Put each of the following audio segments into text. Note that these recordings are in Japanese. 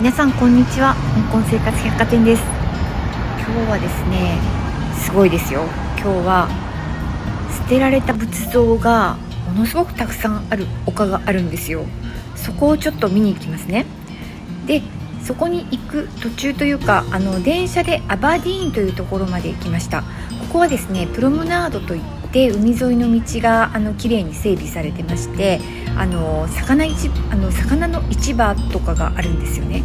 皆さんこんにちは。香港生活百貨店です。今日はですねすごいですよ。今日は捨てられた仏像がものすごくたくさんある丘があるんですよ。そこをちょっと見に行きますね。でそこに行く途中というかあの電車でアバディーンというところまで行きました。ここはですねプロムナードといって海沿いの道があの綺麗に整備されてましてあの魚市あの魚の市場とかがあるんですよね。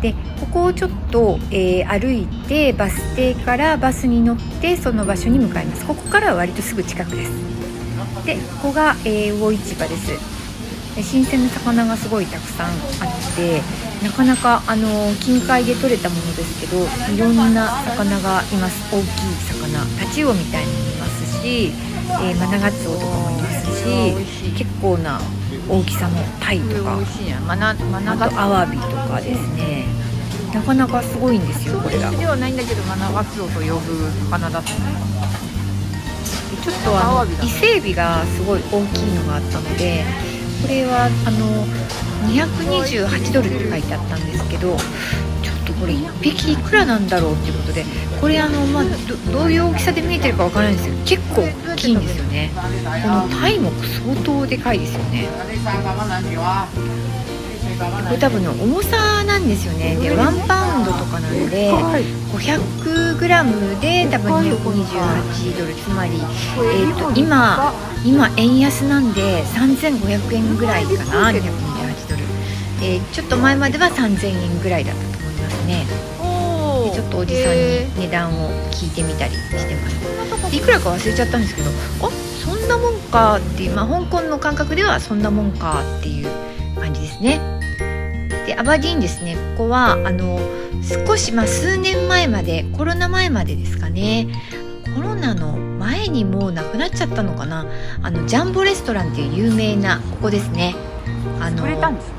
でここをちょっと、えー、歩いてバス停からバスに乗ってその場所に向かいます。ここからは割とすぐ近くです。でここが、えー、魚市場です。で新鮮な魚がすごいたくさんあってなかなかあの近海で取れたものですけどいろんな魚がいます。大きい魚。タチウオみたいにいます。し、えー、マナガツオとかもいますし結構な大きさのタイとかマナマナガツ。オアワビとかですね。なかなかすごいんですよこれがではないんだけどマナガツオと呼ぶ魚だったちょっとあの伊勢エビがすごい大きいのがあったのでこれはあの228ドルって書いてあったんですけどとこれ1匹いくらなんだろうっていうことでこれあの、まあ、どういう大きさで見えてるかわからないんですけど結構大きいんですよね。このタイも相当でかいですよね。これ多分の重さなんですよね。で1パウンドとかなんで 500g で多分228ドル。つまり、えーと、今今円安なんで3500円ぐらいかな。228ドル、えー、ちょっと前までは3000円ぐらいだった。ね。でちょっとおじさんに値段を聞いてみたりしてます。いくらか忘れちゃったんですけどあそんなもんかっていう、まあ、香港の感覚ではそんなもんかっていう感じですね。でアバディーンですね。ここはあの少し、まあ、数年前までコロナ前までですかね。コロナの前にもうなくなっちゃったのかな。あのジャンボレストランっていう有名なここですねあの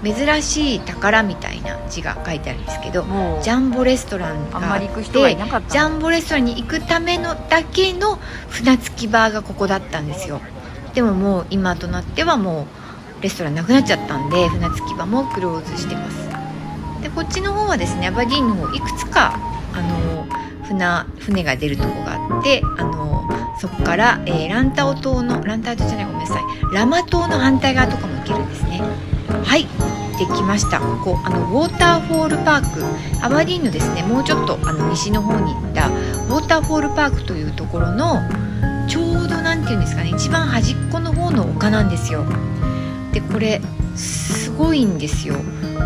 珍しい宝みたいな字が書いてあるんですけどジャンボレストランがあってジャンボレストランに行くためのだけの船着き場がここだったんですよ。でももう今となってはもうレストランなくなっちゃったんで船着き場もクローズしてます。でこっちの方はですねアバディーンの方いくつかあの船船が出るとこがあってあのそこから、えー、ランタオ島のランタオ島じゃないごめんなさい。ラマ島の反対側とかも行けるんですねはい。できました。ここあのウォーターフォールパーク。アバディーンのですねもうちょっとあの西の方に行ったウォーターフォールパークというところのちょうど何て言うんですかね一番端っこの方の丘なんですよ。でこれすごいんですよ。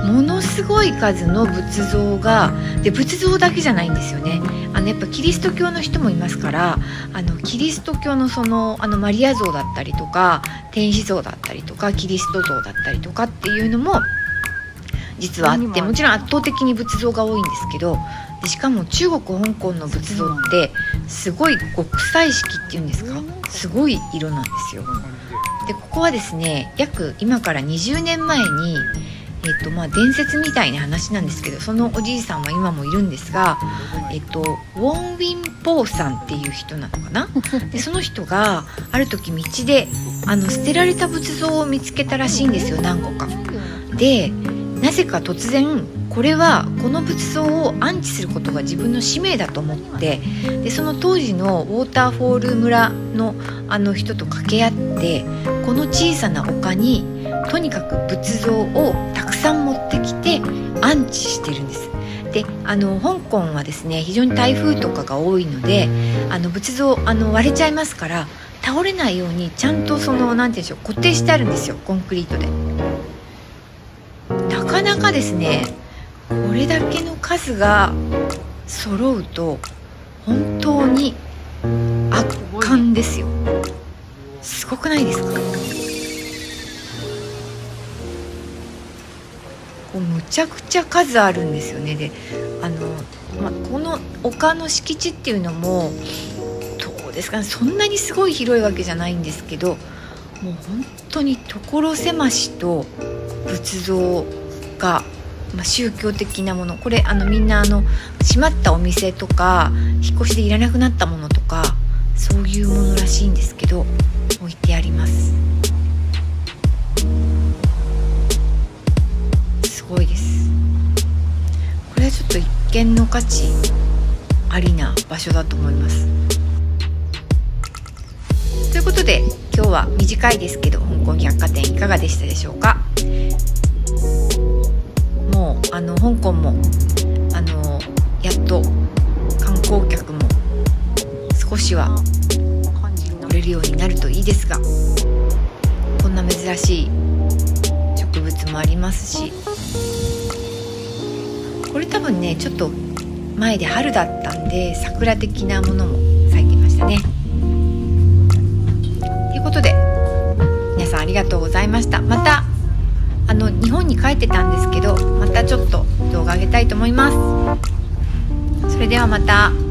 ものすごい数の仏像がで仏像だけじゃないんですよね。あのやっぱキリスト教の人もいますからあのキリスト教のそのあのマリア像だったりとか天使像だったりとかキリスト像だったりとかっていうのも実はあってもちろん圧倒的に仏像が多いんですけどでしかも中国香港の仏像ってすごい極彩色っていうんですか？すごい色なんですよ。でここはですね約今から20年前にえっとまあ、伝説みたいな話なんですけどそのおじいさんは今もいるんですが、えっと、ウォン・ウィン・ポーさんっていう人なのかな？でその人がある時道であの捨てられた仏像を見つけたらしいんですよ何個か。でなぜか突然これはこの仏像を安置することが自分の使命だと思ってでその当時のウォーターフォール村のあの人と掛け合ってこの小さな丘にとにかく仏像をたくさん持ってきて安置してるんです。であの香港はですね非常に台風とかが多いのであの仏像あの割れちゃいますから倒れないようにちゃんとその何て言うんでしょう固定してあるんですよコンクリートで。なかなかですねこれだけの数が揃うと本当に圧巻ですよすごくないですか？こうむちゃくちゃ数あるんですよね。であの、まこの丘の敷地っていうのもどうですかね。そんなにすごい広いわけじゃないんですけどもう本当に所狭しと仏像がま、宗教的なもの。これあのみんなあの閉まったお店とか引っ越しでいらなくなったものとかそういうものらしいんですけど置いてあります。れはちょっと一見の価値ありな場所だと思います。ということで今日は短いですけど香港百貨店いかがでしたでしょうか？もうあの香港もあのやっと観光客も少しは来れるようになるといいですがこんな珍しい植物もありますしこれ多分ねちょっと前で春だったんで桜的なものも咲いてましたね。ということで皆さんありがとうございましたまたあの日本に帰ってたんですけどまたちょっと動画あげたいと思いますそれではまた。